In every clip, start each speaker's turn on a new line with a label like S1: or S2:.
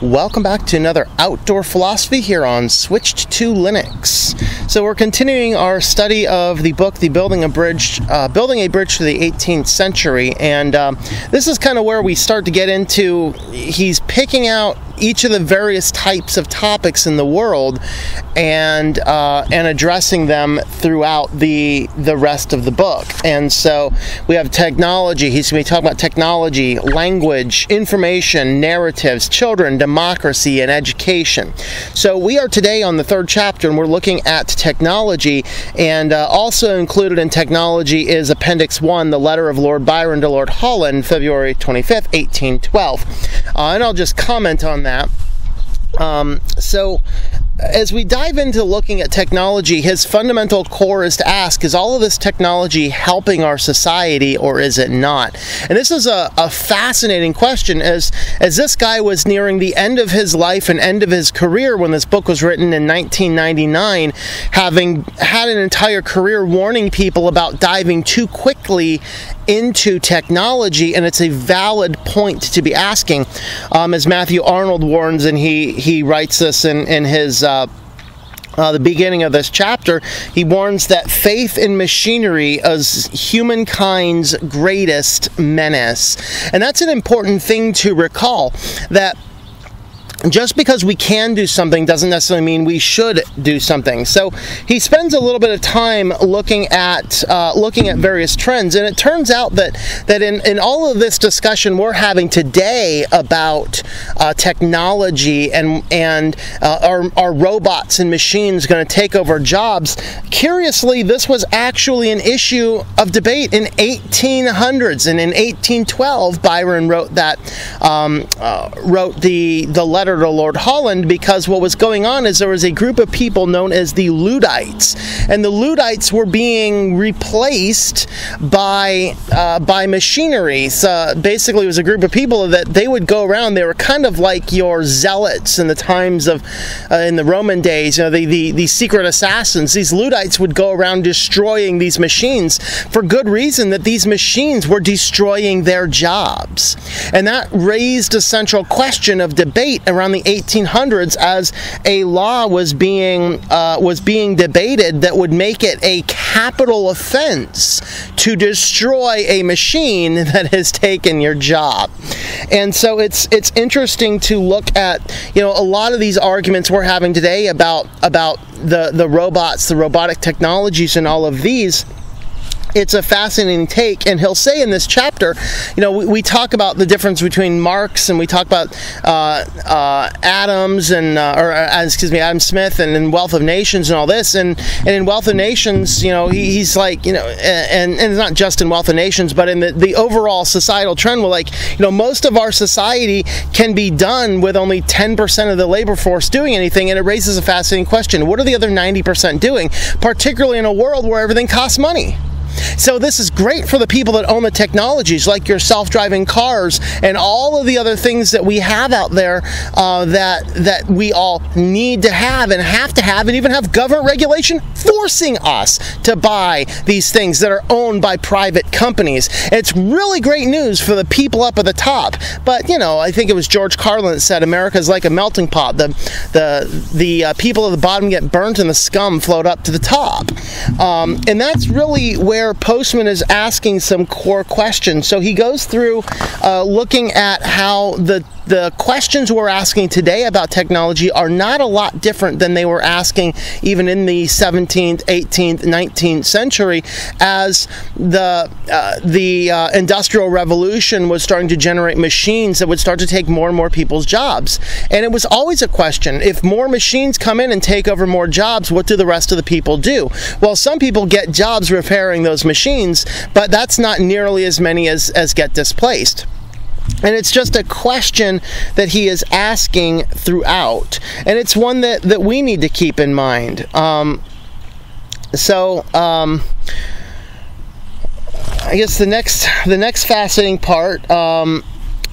S1: Welcome back to another outdoor philosophy here on Switched to Linux. So we're continuing our study of the book, "The Building a Bridge, uh, Building a Bridge to the 18th Century," and um, this is kind of where we start to get into. He's picking out each of the various types of topics in the world and uh, and addressing them throughout the the rest of the book. And so we have technology. He's going to be talking about technology, language, information, narratives, children, democracy, and education. So we are today on the third chapter, and we're looking at technology. And uh, also included in technology is Appendix One, the letter of Lord Byron to Lord Holland, February 25th, 1812. Uh, and I'll just comment on that that. Um, so, as we dive into looking at technology, his fundamental core is to ask is all of this technology helping our society or is it not? And this is a, a, fascinating question as, as this guy was nearing the end of his life and end of his career when this book was written in 1999, having had an entire career warning people about diving too quickly into technology, and it's a valid point to be asking. Um, as Matthew Arnold warns, and he, he writes this in, in his. Uh, uh, the beginning of this chapter, he warns that faith in machinery is humankind's greatest menace. And that's an important thing to recall that just because we can do something doesn't necessarily mean we should do something. So he spends a little bit of time looking at uh, looking at various trends, and it turns out that that in, in all of this discussion we're having today about uh, technology and and uh, our, robots and machines going to take over jobs. Curiously, this was actually an issue of debate in 1800s, and in 1812 Byron wrote that um, uh, wrote the the letter letter to Lord Holland because what was going on is there was a group of people known as the Luddites, and the Luddites were being replaced by uh, by machinery. So basically, it was a group of people that they would go around. They were kind of like your zealots in the times of uh, in the Roman days. You know, the, the the secret assassins. These Luddites would go around destroying these machines for good reason. That these machines were destroying their jobs, and that raised a central question of debate around around the 1800s as a law was being uh, was being debated that would make it a capital offense to destroy a machine that has taken your job. And so it's it's interesting to look at you know a lot of these arguments we're having today about about the the robots, the robotic technologies, and all of these it's a fascinating take and he'll say in this chapter you know we, we talk about the difference between marx and we talk about uh, uh, adams and uh, or uh, excuse me adam smith and in wealth of nations and all this. And and in wealth of nations you know he, he's like you know and, and it's not just in wealth of nations but in the, the overall societal trend we're like you know most of our society can be done with only 10% of the labor force doing anything and it raises a fascinating question. What are the other 90% doing particularly in a world where everything costs money so this is great for the people that own the technologies, like your self-driving cars and all of the other things that we have out there uh, that that we all need to have and have to have, and even have government regulation forcing us to buy these things that are owned by private companies. It's really great news for the people up at the top. But you know, I think it was George Carlin that said America is like a melting pot. The the the uh, people at the bottom get burnt and the scum float up to the top. Um, and that's really where where Postman is asking some core questions. So he goes through uh, looking at how the the questions we're asking today about technology are not a lot different than they were asking even in the 17th, 18th, 19th century as the uh, the uh, industrial revolution was starting to generate machines that would start to take more and more people's jobs. And it was always a question, if more machines come in and take over more jobs, what do the rest of the people do? Well, some people get jobs repairing those machines, but that's not nearly as many as, as get displaced. And it's just a question that he is asking throughout. And it's one that, that we need to keep in mind. Um, so, um, I guess the next the next fascinating part um,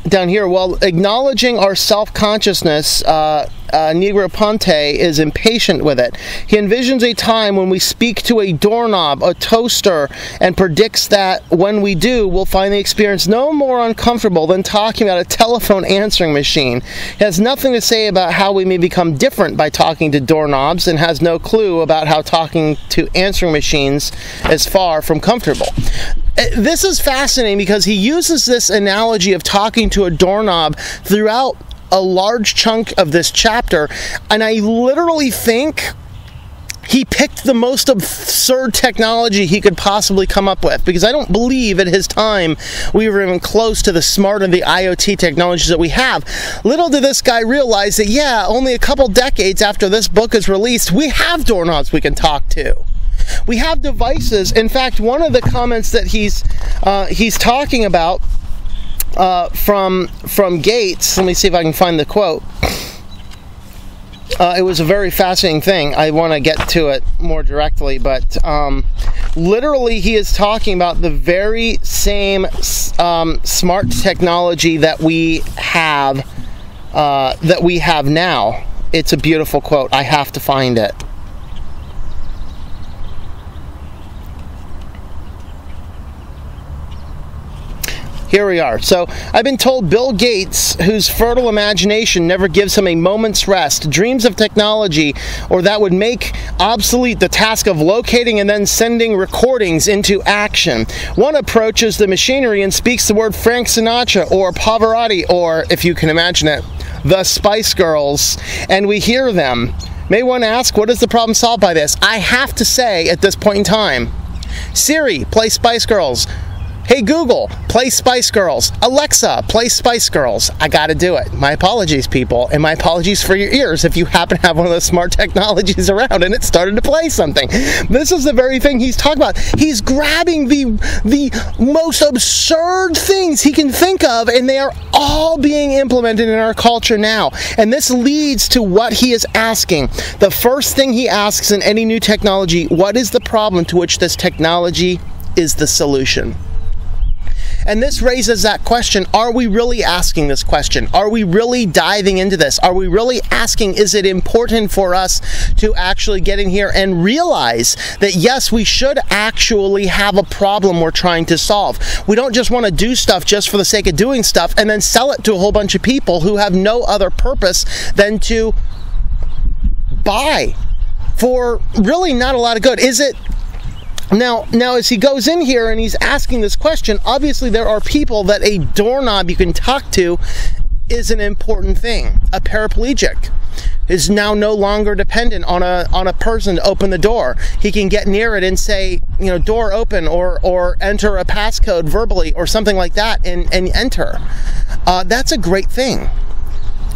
S1: down here, while acknowledging our self consciousness, uh, uh, Negroponte is impatient with it. He envisions a time when we speak to a doorknob, a toaster, and predicts that when we do, we'll find the experience no more uncomfortable than talking about a telephone answering machine. He has nothing to say about how we may become different by talking to doorknobs and has no clue about how talking to answering machines is far from comfortable. This is fascinating because he uses this analogy of talking to a doorknob throughout a large chunk of this chapter, and I literally think he picked the most absurd technology he could possibly come up with because I don't believe at his time we were even close to the smart and the IoT technologies that we have. Little did this guy realize that, yeah, only a couple decades after this book is released, we have doorknobs we can talk to. We have devices. In fact, one of the comments that he's uh, he's talking about uh, from from Gates. Let me see if I can find the quote. Uh, it was a very fascinating thing. I want to get to it more directly, but um, literally, he is talking about the very same um, smart technology that we have uh, that we have now. It's a beautiful quote. I have to find it. Here we are. So I've been told Bill Gates, whose fertile imagination never gives him a moment's rest, dreams of technology or that would make obsolete the task of locating and then sending recordings into action. One approaches the machinery and speaks the word Frank Sinatra or Pavarotti or, if you can imagine it, the Spice Girls, and we hear them. May one ask, what is the problem solved by this? I have to say at this point in time, Siri, play Spice Girls. Hey Google, play Spice Girls. Alexa, play Spice Girls. I gotta do it. My apologies, people, and my apologies for your ears if you happen to have one of those smart technologies around and it started to play something. This is the very thing he's talking about. He's grabbing the the most absurd things he can think of, and they are all being implemented in our culture now. And this leads to what he is asking. The first thing he asks in any new technology, what is the problem to which this technology is the solution? And this raises that question are we really asking this question? Are we really diving into this? Are we really asking, is it important for us to actually get in here and realize that yes, we should actually have a problem we're trying to solve? We don't just want to do stuff just for the sake of doing stuff and then sell it to a whole bunch of people who have no other purpose than to buy for really not a lot of good. Is it now, now as he goes in here and he's asking this question, obviously there are people that a doorknob you can talk to is an important thing. A paraplegic is now no longer dependent on a on a person to open the door. He can get near it and say, you know, door open or or enter a passcode verbally or something like that and and enter. Uh, that's a great thing.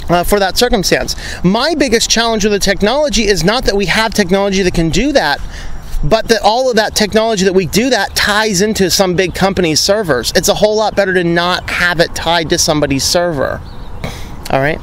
S1: Uh, for that circumstance. My biggest challenge with the technology is not that we have technology that can do that but that all of that technology that we do that ties into some big company's servers. It's a whole lot better to not have it tied to somebody's server. All right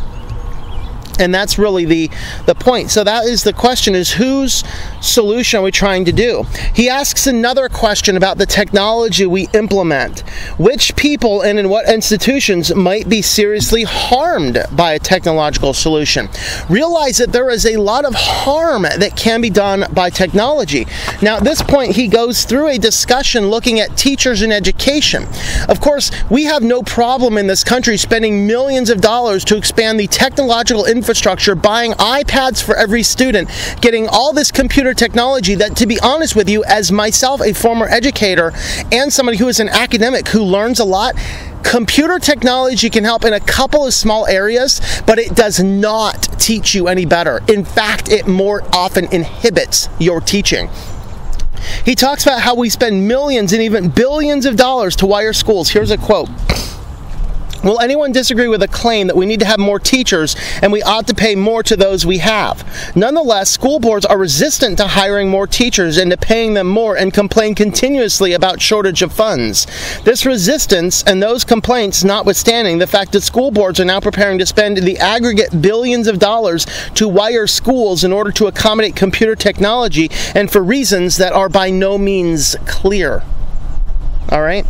S1: and that's really the the point. So that is the question is whose solution are we trying to do? He asks another question about the technology we implement. Which people and in what institutions might be seriously harmed by a technological solution? Realize that there is a lot of harm that can be done by technology. Now at this point he goes through a discussion looking at teachers and education. Of course we have no problem in this country spending millions of dollars to expand the technological infrastructure infrastructure, buying iPads for every student, getting all this computer technology that, to be honest with you, as myself, a former educator and somebody who is an academic who learns a lot, computer technology can help in a couple of small areas, but it does not teach you any better. In fact, it more often inhibits your teaching. He talks about how we spend millions and even billions of dollars to wire schools. Here's a quote. Will anyone disagree with the claim that we need to have more teachers and we ought to pay more to those we have? Nonetheless, school boards are resistant to hiring more teachers and to paying them more and complain continuously about shortage of funds. This resistance and those complaints notwithstanding the fact that school boards are now preparing to spend the aggregate billions of dollars to wire schools in order to accommodate computer technology and for reasons that are by no means clear. All right?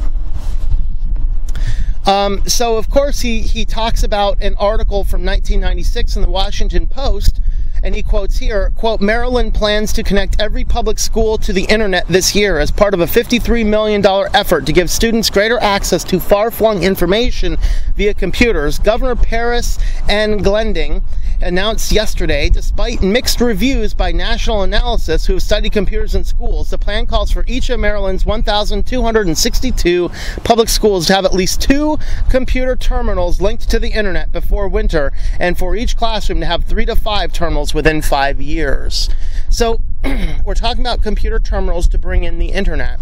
S1: Um, so, of course, he, he talks about an article from 1996 in the Washington Post and he quotes here, quote, Maryland plans to connect every public school to the internet this year as part of a $53 million effort to give students greater access to far-flung information via computers. Governor Parris Glendening announced yesterday, despite mixed reviews by National Analysis, who have studied computers in schools, the plan calls for each of Maryland's 1,262 public schools to have at least two computer terminals linked to the internet before winter, and for each classroom to have three to five terminals within five years. So, we're talking about computer terminals to bring in the internet.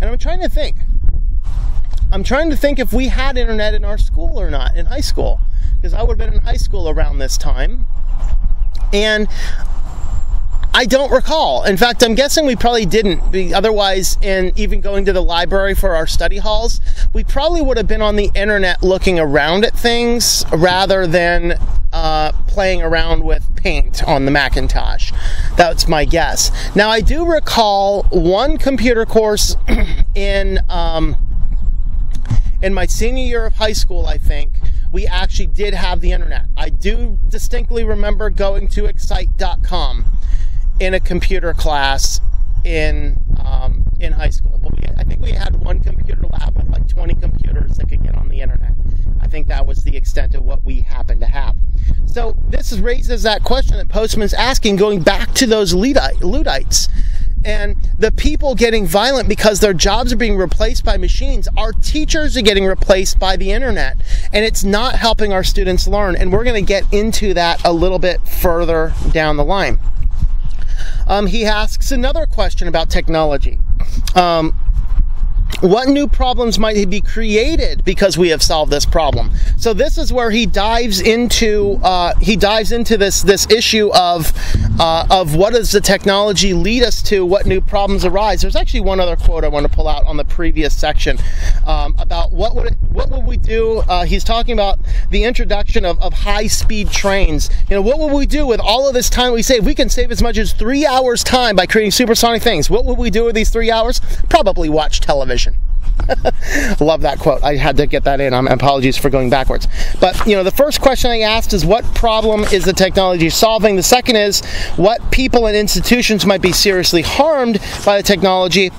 S1: And I'm trying to think. I'm trying to think if we had internet in our school or not, in high school because I would have been in high school around this time. And I don't recall. In fact, I'm guessing we probably didn't. Be, otherwise, in even going to the library for our study halls, we probably would have been on the internet looking around at things rather than uh, playing around with paint on the Macintosh. That's my guess. Now, I do recall one computer course in um, in my senior year of high school, I think, we actually did have the internet. I do distinctly remember going to excite.com in a computer class in um, in high school. I think we had one computer lab with like 20 computers that could get on the internet. I think that was the extent of what we happened to have. So this raises that question that Postman's asking, going back to those Luddites and the people getting violent because their jobs are being replaced by machines. Our teachers are getting replaced by the internet, and it's not helping our students learn. And we're going to get into that a little bit further down the line. Um, he asks another question about technology. Um, what new problems might be created because we have solved this problem? So this is where he dives into uh, he dives into this this issue of uh, of what does the technology lead us to? What new problems arise? There's actually one other quote i want to pull out on the previous section um, about what would it, what would we do uh, he's talking about the introduction of, of high speed trains. You know what would we do with all of this time we save? We can save as much as three hours time by creating supersonic things. What would we do with these three hours? Probably watch television Love that quote. I had to get that in. I'm apologies for going backwards. But you know, the first question I asked is what problem is the technology solving? The second is what people and institutions might be seriously harmed by the technology.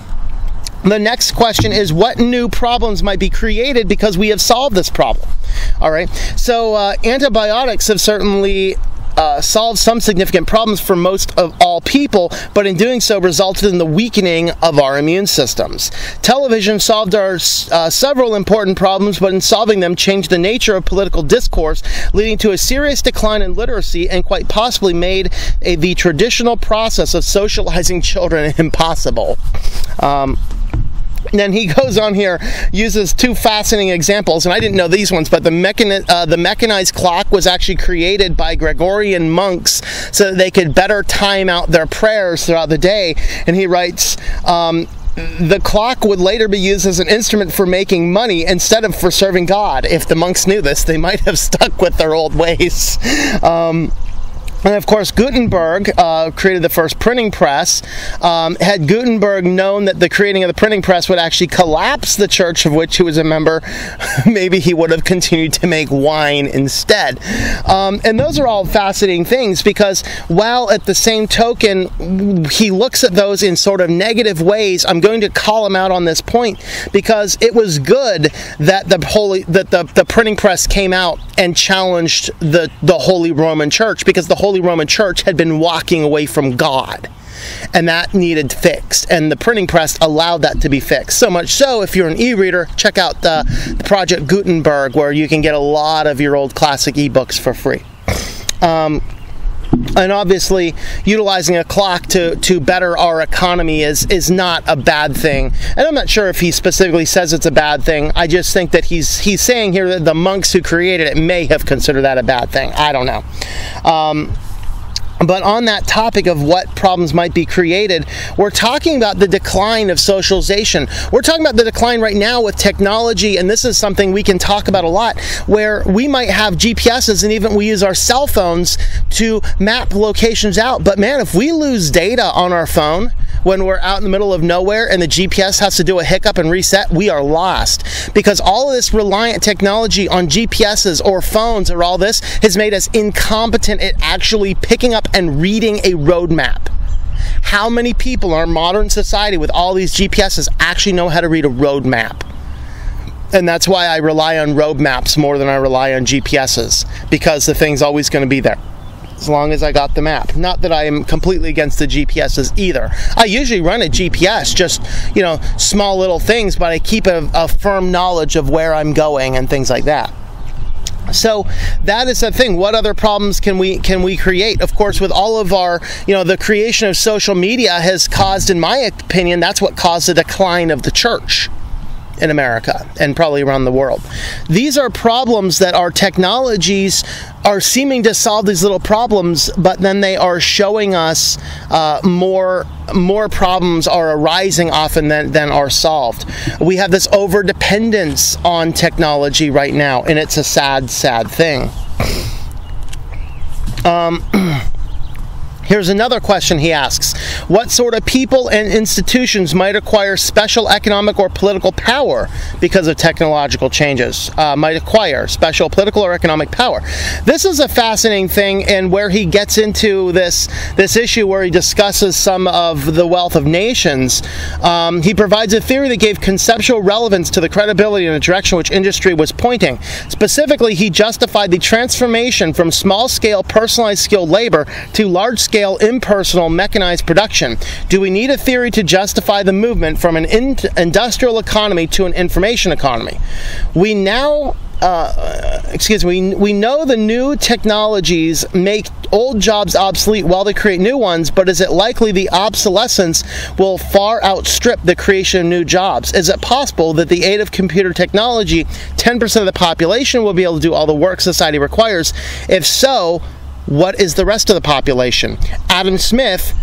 S1: The next question is what new problems might be created because we have solved this problem. All right. So uh, antibiotics have certainly uh, solved some significant problems for most of all people, but in doing so resulted in the weakening of our immune systems. Television solved our uh, several important problems, but in solving them changed the nature of political discourse, leading to a serious decline in literacy and quite possibly made a, the traditional process of socializing children impossible. Um, then he goes on here, uses two fascinating examples, and I didn't know these ones, but the, mechani- uh, the mechanized clock was actually created by Gregorian monks so that they could better time out their prayers throughout the day. And he writes, um, the clock would later be used as an instrument for making money instead of for serving God. If the monks knew this, they might have stuck with their old ways. Um, and of course, Gutenberg uh, created the first printing press. Um, had Gutenberg known that the creating of the printing press would actually collapse the church of which he was a member, maybe he would have continued to make wine instead. Um, and those are all fascinating things because while at the same token, he looks at those in sort of negative ways, I'm going to call him out on this point because it was good that the holy that the, the printing press came out and challenged the, the Holy Roman Church because the Holy Roman Church had been walking away from God. And that needed fixed. And the printing press allowed that to be fixed. So much so, if you're an e reader, check out the, the Project Gutenberg, where you can get a lot of your old classic ebooks for free. Um, and obviously utilizing a clock to, to better our economy is is not a bad thing. And i'm not sure if he specifically says it's a bad thing. I just think that he's he's saying here that the monks who created it may have considered that a bad thing. I don't know. Um, but on that topic of what problems might be created, we're talking about the decline of socialization. We're talking about the decline right now with technology, and this is something we can talk about a lot, where we might have GPSs and even we use our cell phones to map locations out. But man, if we lose data on our phone, when we're out in the middle of nowhere and the GPS has to do a hiccup and reset, we are lost. Because all of this reliant technology on GPSs or phones or all this has made us incompetent at actually picking up and reading a roadmap. How many people in our modern society with all these GPSs actually know how to read a road map? And that's why I rely on road maps more than I rely on GPSs because the thing's always going to be there as long as I got the map. Not that I am completely against the GPSs either. I usually run a GPS, just, you know, small little things, but I keep a, a firm knowledge of where I'm going and things like that. So that is the thing. What other problems can we can we create? Of course, with all of our, you know, the creation of social media has caused, in my opinion, that's what caused the decline of the church in America and probably around the world. These are problems that our technologies are seeming to solve these little problems, but then they are showing us uh, more more problems are arising often than, than are solved. We have this over dependence on technology right now, and it's a sad, sad thing. Um, Here's another question he asks What sort of people and institutions might acquire special economic or political power because of technological changes? Uh, might acquire special political or economic power. This is a fascinating thing, and where he gets into this, this issue where he discusses some of the wealth of nations. Um, he provides a theory that gave conceptual relevance to the credibility and the direction which industry was pointing. Specifically, he justified the transformation from small scale personalized skilled labor to large scale scale, impersonal, mechanized production? Do we need a theory to justify the movement from an in- industrial economy to an information economy? We now uh, excuse me, we, we know the new technologies make old jobs obsolete while they create new ones, but is it likely the obsolescence will far outstrip the creation of new jobs? Is it possible that the aid of computer technology, 10% of the population will be able to do all the work society requires? If so, what is the rest of the population? Adam Smith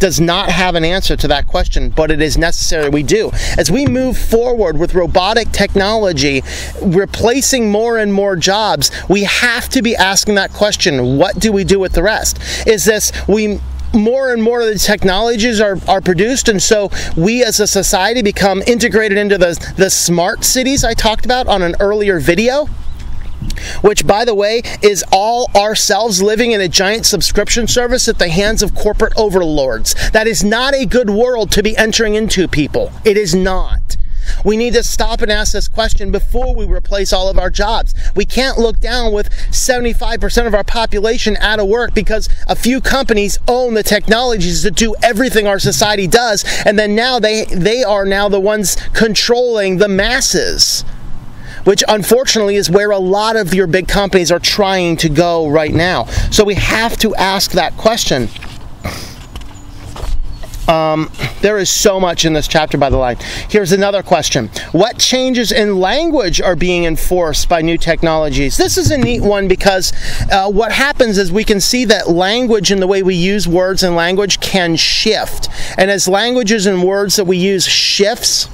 S1: does not have an answer to that question, but it is necessary we do. As we move forward with robotic technology replacing more and more jobs, we have to be asking that question what do we do with the rest? Is this we more and more of the technologies are, are produced and so we as a society become integrated into the, the smart cities I talked about on an earlier video? Which, by the way, is all ourselves living in a giant subscription service at the hands of corporate overlords. That is not a good world to be entering into, people. It is not. We need to stop and ask this question before we replace all of our jobs. We can't look down with 75% of our population out of work because a few companies own the technologies to do everything our society does, and then now they, they are now the ones controlling the masses which unfortunately is where a lot of your big companies are trying to go right now. So we have to ask that question. Um, there is so much in this chapter, by the way. Here's another question What changes in language are being enforced by new technologies? This is a neat one because uh, what happens is we can see that language and the way we use words and language can shift. And as languages and words that we use shifts,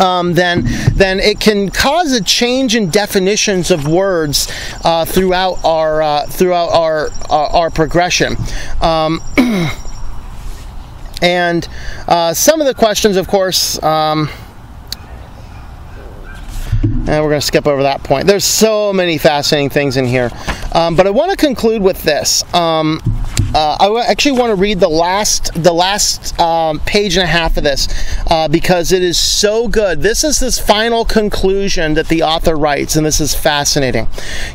S1: um, then then it can cause a change in definitions of words uh, throughout our uh, throughout our our, our progression. Um, and uh, some of the questions, of course. Um, and we're going to skip over that point. There's so many fascinating things in here. Um, but I want to conclude with this. Um, uh, I actually want to read the last the last um, page and a half of this uh, because it is so good. This is this final conclusion that the author writes, and this is fascinating.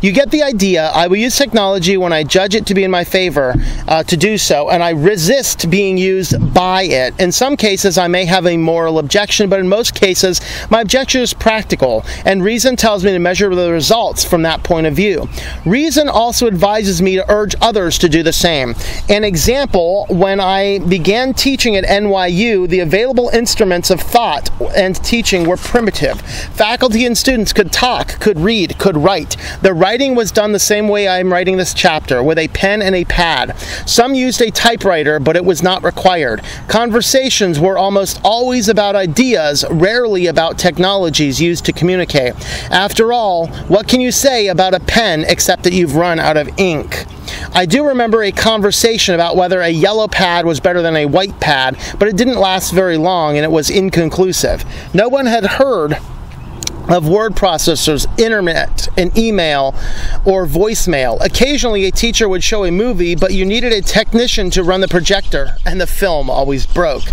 S1: You get the idea. I will use technology when I judge it to be in my favor uh, to do so, and I resist being used by it. In some cases, I may have a moral objection, but in most cases, my objection is practical, and reason tells me to measure the results from that point of view. Reason also advises me to urge others to do the same. An example when I began teaching at NYU, the available instruments of thought and teaching were primitive. Faculty and students could talk, could read, could write. The writing was done the same way I am writing this chapter, with a pen and a pad. Some used a typewriter, but it was not required. Conversations were almost always about ideas, rarely about technologies used to communicate. After all, what can you say about a pen except that you've run out of ink? I do remember a conversation about whether a yellow pad was better than a white pad, but it didn't last very long and it was inconclusive. No one had heard of word processors, internet, and email or voicemail. Occasionally, a teacher would show a movie, but you needed a technician to run the projector, and the film always broke.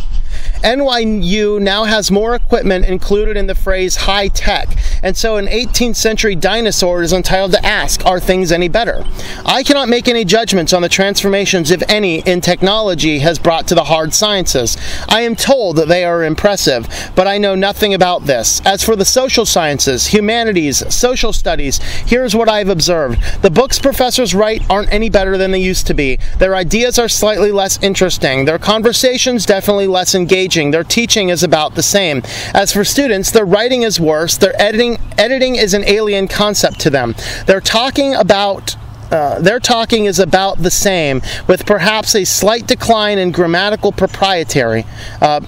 S1: NYU now has more equipment included in the phrase high tech, and so an 18th century dinosaur is entitled to ask, Are things any better? I cannot make any judgments on the transformations, if any, in technology has brought to the hard sciences. I am told that they are impressive, but I know nothing about this. As for the social sciences, humanities, social studies, here's what I've observed. The books professors write aren't any better than they used to be. Their ideas are slightly less interesting. Their conversations definitely less engaging. Their teaching is about the same. As for students, their writing is worse. Their editing editing is an alien concept to them. They're talking about uh, their talking is about the same, with perhaps a slight decline in grammatical proprietary. Uh,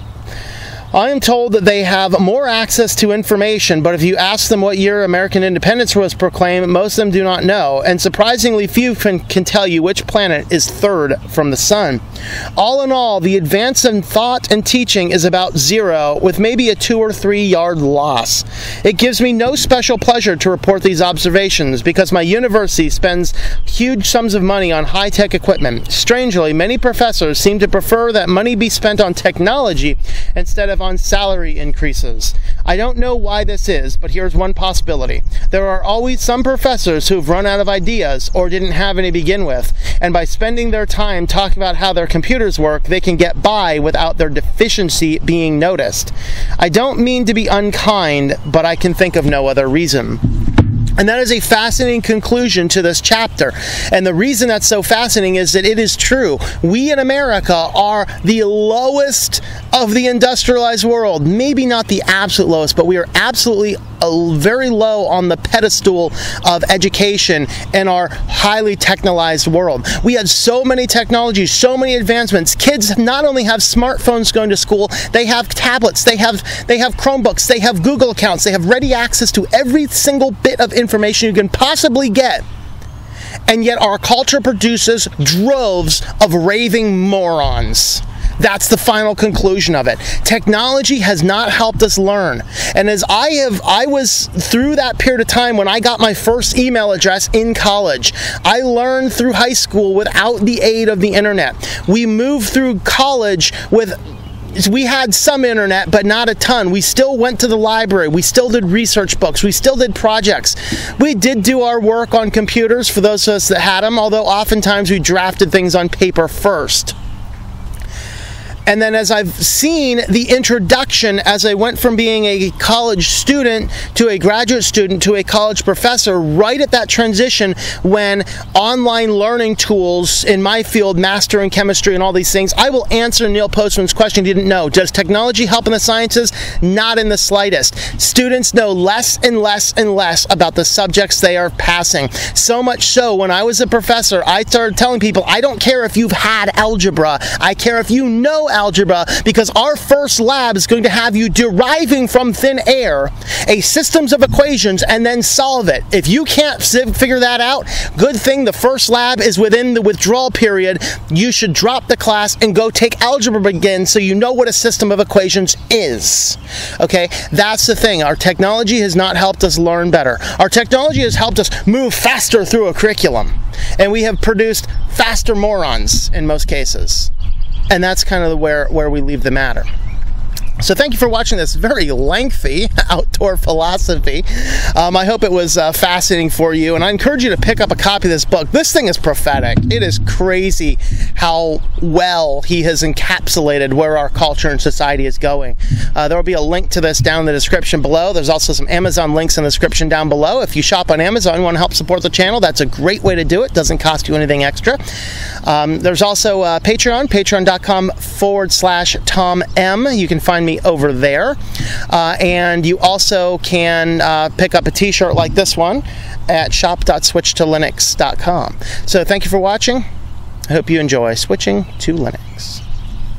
S1: I am told that they have more access to information, but if you ask them what year American independence was proclaimed, most of them do not know, and surprisingly few can, can tell you which planet is third from the sun. All in all, the advance in thought and teaching is about zero, with maybe a two or three yard loss. It gives me no special pleasure to report these observations because my university spends huge sums of money on high tech equipment. Strangely, many professors seem to prefer that money be spent on technology instead of on salary increases. I don't know why this is, but here's one possibility. There are always some professors who've run out of ideas or didn't have any to begin with, and by spending their time talking about how their computers work, they can get by without their deficiency being noticed. I don't mean to be unkind, but I can think of no other reason. And that is a fascinating conclusion to this chapter. And the reason that's so fascinating is that it is true. We in America are the lowest of the industrialized world. Maybe not the absolute lowest, but we are absolutely uh, very low on the pedestal of education in our highly technologized world. We have so many technologies, so many advancements. Kids not only have smartphones going to school, they have tablets, they have they have Chromebooks, they have Google accounts, they have ready access to every single bit of information you can possibly get. And yet our culture produces droves of raving morons. That's the final conclusion of it. Technology has not helped us learn. And as I have, I was through that period of time when I got my first email address in college. I learned through high school without the aid of the internet. We moved through college with we had some internet, but not a ton. We still went to the library. We still did research books. We still did projects. We did do our work on computers for those of us that had them, although oftentimes we drafted things on paper first. And then as I've seen the introduction, as I went from being a college student to a graduate student to a college professor, right at that transition when online learning tools in my field, mastering chemistry and all these things, I will answer Neil Postman's question didn't know. Does technology help in the sciences? Not in the slightest. Students know less and less and less about the subjects they are passing. So much so, when I was a professor, I started telling people, I don't care if you've had algebra, I care if you know algebra because our first lab is going to have you deriving from thin air a systems of equations and then solve it. If you can't figure that out, good thing the first lab is within the withdrawal period. You should drop the class and go take algebra again so you know what a system of equations is. Okay, that's the thing. Our technology has not helped us learn better. Our technology has helped us move faster through a curriculum. And we have produced faster morons in most cases and that's kind of where where we leave the matter. So thank you for watching this very lengthy outdoor philosophy. Um, I hope it was uh, fascinating for you, and I encourage you to pick up a copy of this book. This thing is prophetic. It is crazy how well he has encapsulated where our culture and society is going. Uh, there will be a link to this down in the description below. There's also some Amazon links in the description down below. If you shop on Amazon and want to help support the channel, that's a great way to do it. Doesn't cost you anything extra. Um, there's also uh, Patreon, patreon.com forward slash Tom M. You can find me me over there. Uh, and you also can uh, pick up a t-shirt like this one at shop.switchedtolinux.com. So thank you for watching. I hope you enjoy switching to Linux.